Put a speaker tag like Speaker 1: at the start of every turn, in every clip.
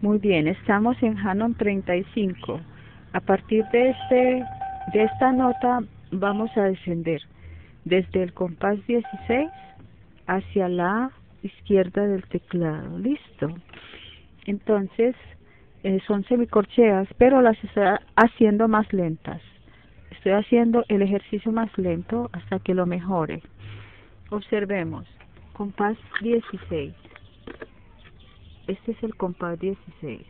Speaker 1: Muy bien, estamos en Hanon 35. A partir de este de esta nota vamos a descender desde el compás 16 hacia la izquierda del teclado. Listo. Entonces, eh, son semicorcheas, pero las estoy haciendo más lentas. Estoy haciendo el ejercicio más lento hasta que lo mejore. Observemos. Compás 16. Este es el compás 16.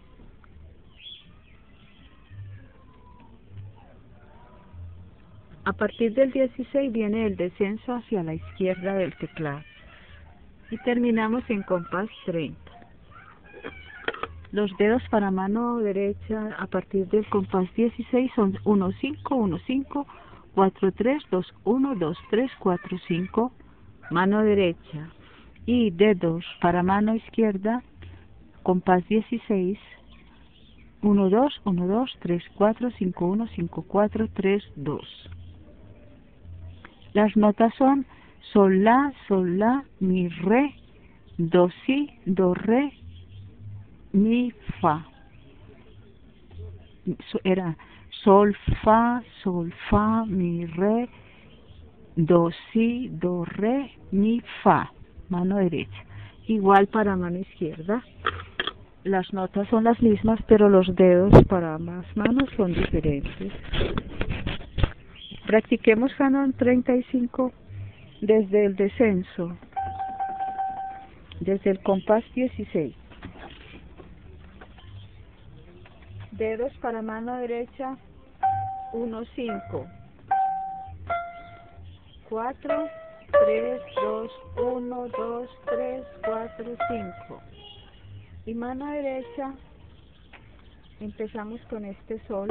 Speaker 1: A partir del 16 viene el descenso hacia la izquierda del teclado. Y terminamos en compás 30. Los dedos para mano derecha a partir del compás 16 son 1, 5, 1, 5, 4, 3, 2, 1, 2, 3, 4, 5, mano derecha. Y dedos para mano izquierda compás 16, 1, 2, 1, 2, 3, 4, 5, 1, 5, 4, 3, 2. Las notas son sol, la, sol, la, mi, re, do, si, do, re, mi, fa. Era sol, fa, sol, fa, mi, re, do, si, do, re, mi, fa. Mano derecha. Igual para mano izquierda las notas son las mismas, pero los dedos para ambas manos son diferentes. Practiquemos Hanon 35 desde el descenso, desde el compás 16. Dedos para mano derecha, 1, 5, 4, 3, 2, 1, 2, 3, 4, 5 y mano derecha empezamos con este sol.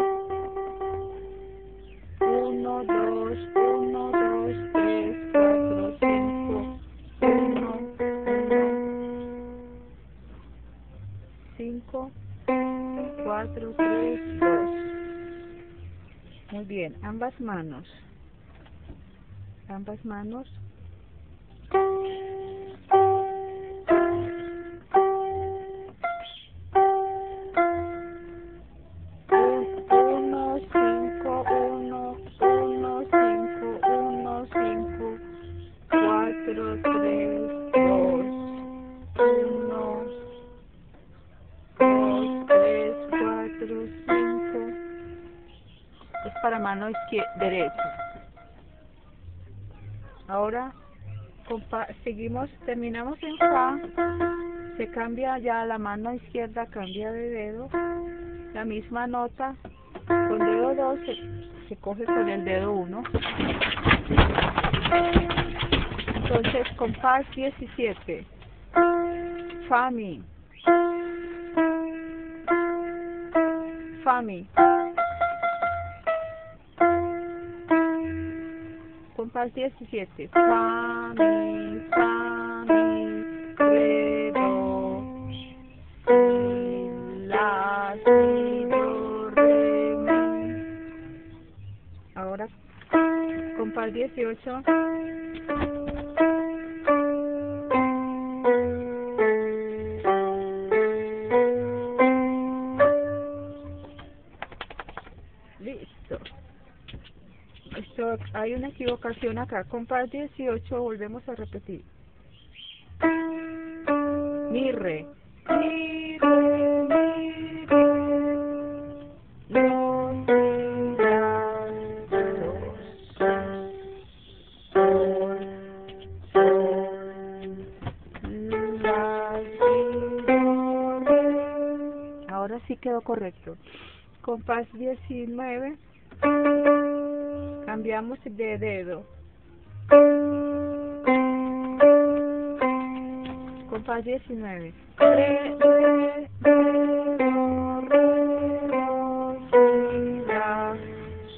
Speaker 1: 1, 2, 1, 2, 3, 4, 5 1, 5 4, 3, 2 muy bien, ambas manos. Ambas manos para mano izquierda, derecha. Ahora seguimos, terminamos en Fa, se cambia ya la mano izquierda, cambia de dedo, la misma nota, con dedo 2 se, coge con el dedo 1. Entonces, compás 17, Fa, Mi, Fa, Mi. Compás 17. Fa, mi, fa, mi, re, do, si, la, si, do, re, mi. Ahora, compás 18. Hay una equivocación acá. Compás 18, volvemos a repetir. Mi, re. Mi, re, mi, re. Ahora sí quedó correcto. Compás 19 cambiamos de dedo. Compás 19. Re, re,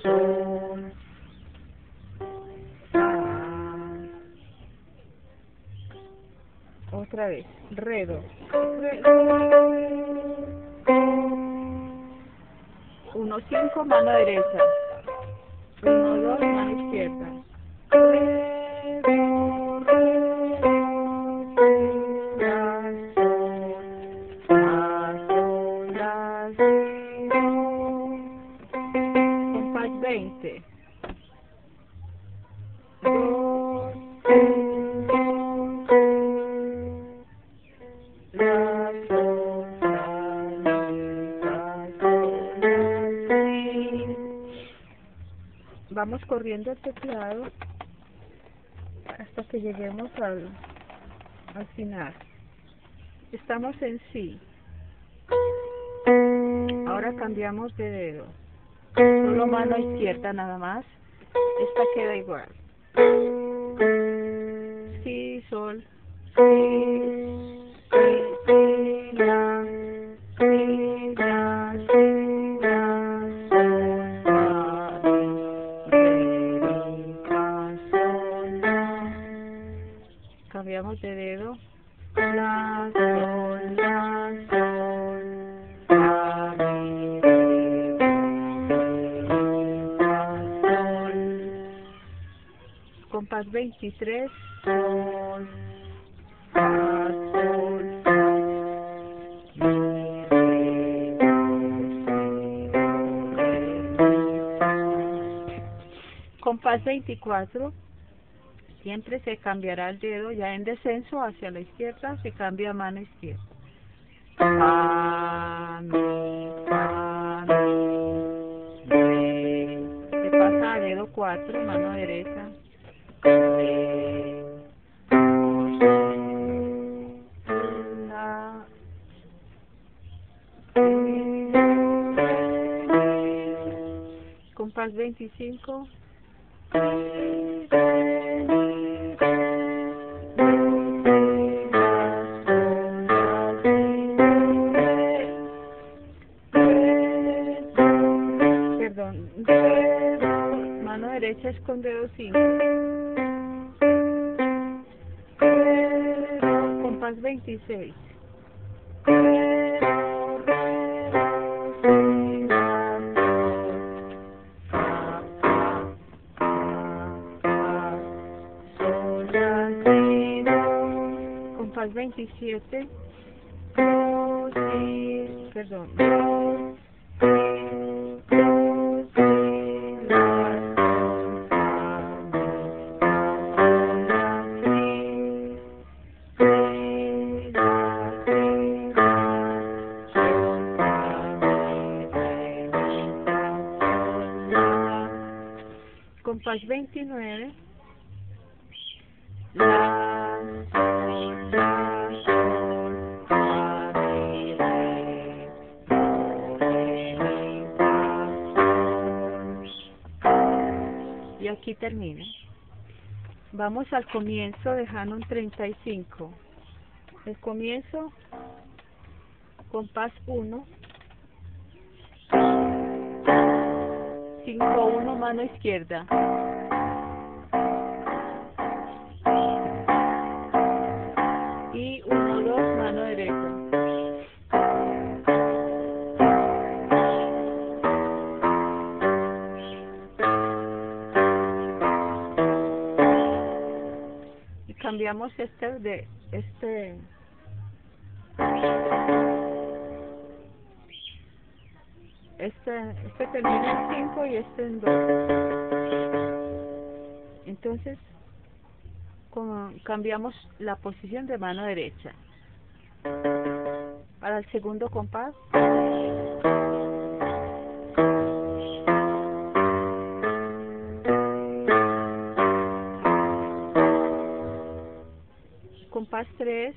Speaker 1: sol, Otra vez, redo. Re, Uno, cinco, mano derecha. agora mão esquerda. Compadente. Vamos corriendo el teclado hasta que lleguemos al, al final. Estamos en sí. Ahora cambiamos de dedo. Solo mano izquierda nada más. Esta queda igual. Si, sol, si, Compás 23, sol, fa, sol, mi, re, do, si, do, re, mi, fa. Compás 24, siempre se cambiará el dedo ya en descenso hacia la izquierda, se cambia a mano izquierda. Se pasa a dedo 4, mano derecha. Compás 25. 26. Compás 27. Perdón. Compás 29. La, sol, la, sol, fa, mi, re, do, re, mi, fa, sol. Y aquí termina. Vamos al comienzo de Hanon 35. El comienzo, compás 1, 5, 1, mano izquierda. Y 1, 2, mano derecha. Y cambiamos este de este este este termina en 5 y este en 2 entonces como cambiamos la posición de mano derecha para el segundo compás compás 3